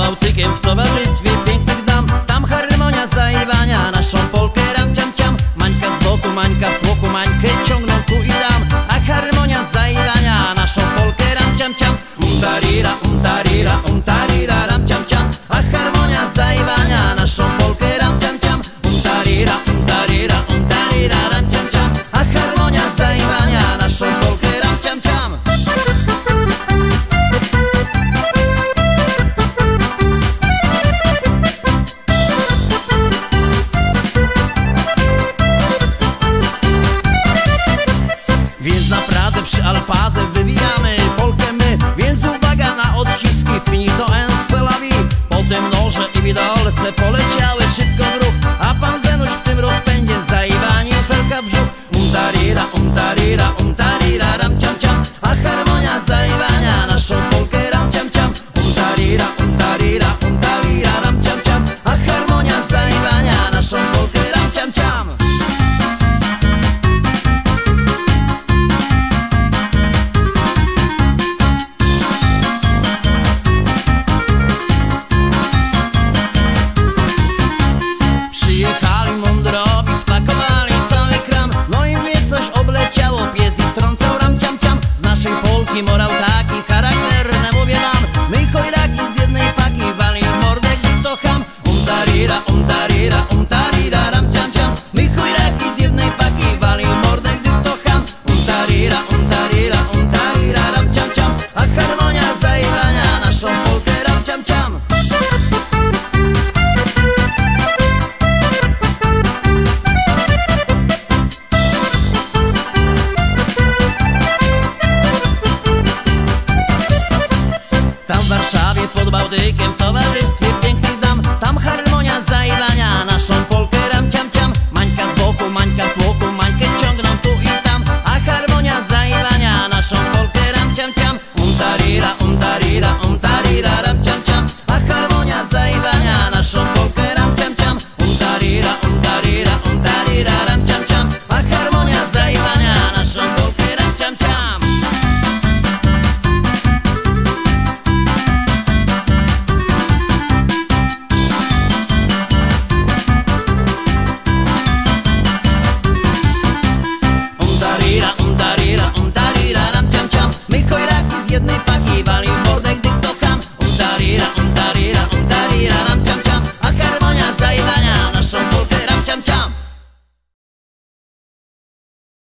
Bałtykiem w towarzystwie Więc na Pradze przy Alpadze wywijamy Polkę my. Więc uwaga na odciski finito mundurowi spakowali cały kram. No i mnie coś obleciało, pies i wtrącał ram ciam ciam. Z naszej Polki morał motykiem w towarzystwie pięknych dam. Tam harmonia zajwania, naszą polkę ram ciam ciam. Mańka z boku, mańka z boku, mańkę